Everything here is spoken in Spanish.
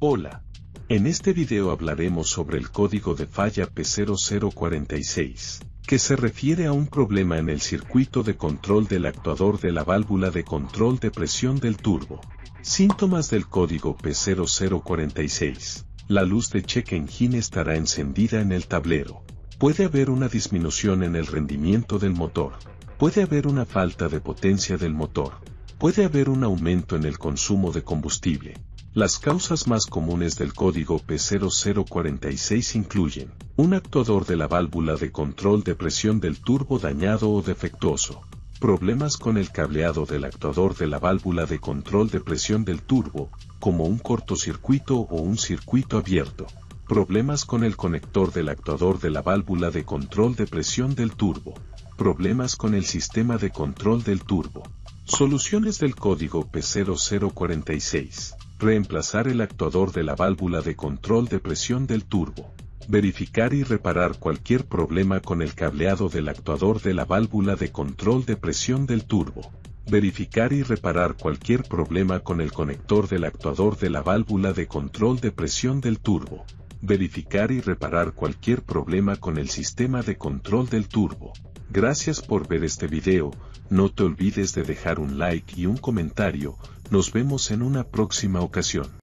Hola. En este video hablaremos sobre el código de falla P0046, que se refiere a un problema en el circuito de control del actuador de la válvula de control de presión del turbo. Síntomas del código P0046. La luz de check engine estará encendida en el tablero. Puede haber una disminución en el rendimiento del motor. Puede haber una falta de potencia del motor. Puede haber un aumento en el consumo de combustible. Las causas más comunes del código P0046 incluyen un actuador de la válvula de control de presión del turbo dañado o defectuoso, problemas con el cableado del actuador de la válvula de control de presión del turbo, como un cortocircuito o un circuito abierto, problemas con el conector del actuador de la válvula de control de presión del turbo, problemas con el sistema de control del turbo. Soluciones del código P0046. Reemplazar el actuador de la válvula de control de presión del turbo. Verificar y reparar cualquier problema con el cableado del actuador de la válvula de control de presión del turbo. Verificar y reparar cualquier problema con el conector del actuador de la válvula de control de presión del turbo. Verificar y reparar cualquier problema con el sistema de control del turbo. Gracias por ver este video, no te olvides de dejar un like y un comentario, nos vemos en una próxima ocasión.